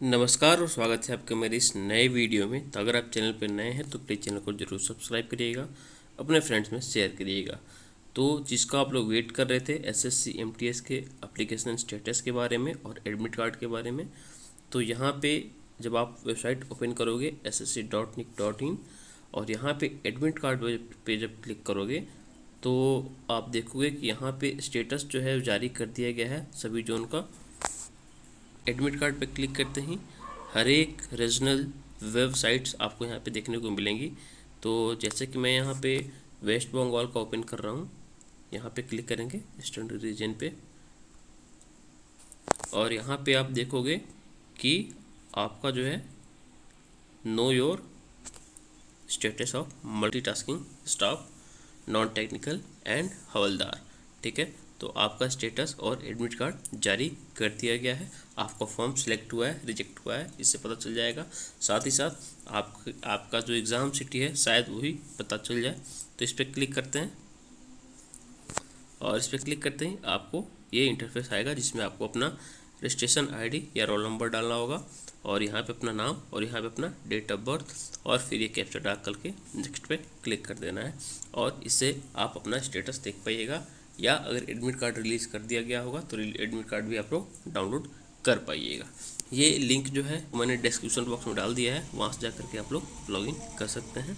नमस्कार और स्वागत है आपके मेरे इस नए वीडियो में। तो अगर आप चैनल पर नए हैं तो प्लीज़ चैनल को ज़रूर सब्सक्राइब करिएगा, अपने फ्रेंड्स में शेयर करिएगा। तो जिसका आप लोग वेट कर रहे थे एसएससी एमटीएस के एप्लीकेशन स्टेटस के बारे में और एडमिट कार्ड के बारे में तो यहाँ पे जब आप वेबसाइट ओपन करोगे एस एस और यहाँ पर एडमिट कार्ड पे जब क्लिक करोगे तो आप देखोगे कि यहाँ पर स्टेटस जो है जारी कर दिया गया है सभी जोन का। एडमिट कार्ड पर क्लिक करते ही हर एक रीजनल वेबसाइट्स आपको यहाँ पे देखने को मिलेंगी। तो जैसे कि मैं यहाँ पे वेस्ट बंगाल का ओपन कर रहा हूँ। यहाँ पे क्लिक करेंगे ईस्टर्न रीजन पे। और यहाँ पे आप देखोगे कि आपका जो है know your status of multitasking staff non technical and havaldar. ठीक है? तो आपका स्टेटस और एडमिट कार्ड जारी कर दिया गया है। आपका फॉर्म सिलेक्ट हुआ है रिजेक्ट हुआ है, इससे पता चल जाएगा। साथ ही साथ आप, आपका जो एग्ज़ाम सिटी है, शायद वही पता चल जाए। तो इस पर क्लिक करते हैं। और इस पर क्लिक करते ही आपको ये इंटरफेस आएगा, जिसमें आपको अपना रजिस्ट्रेशन आईडी या रोल नंबर डालना होगा। और यहाँ पे अपना नाम और यहाँ पे अपना डेट ऑफ़ बर्थ और फिर ये कैप्चर डाल करके नेक्स्ट पे क्लिक कर देना है। और इससे आप अपना स्टेटस देख पाइएगा। या अगर एडमिट कार्ड रिलीज़ कर दिया गया होगा तो एडमिट कार्ड भी आप लोग डाउनलोड कर पाइएगा। ये लिंक जो है, मैंने डिस्क्रिप्शन बॉक्स में डाल दिया है, वहाँ से जा करके आप लोग लॉगिन कर सकते हैं।